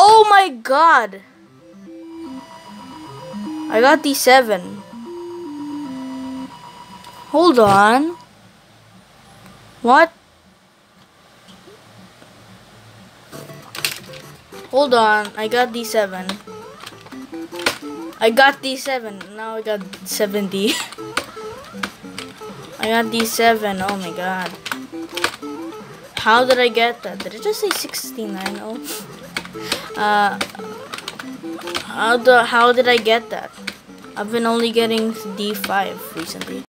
Oh my god! I got D7. Hold on. What? Hold on, I got D7. I got D7. Now I got 70. I got D7. Oh my god. How did I get that? Did I just say 69? Oh. Uh, how the how did I get that? I've been only getting D5 recently.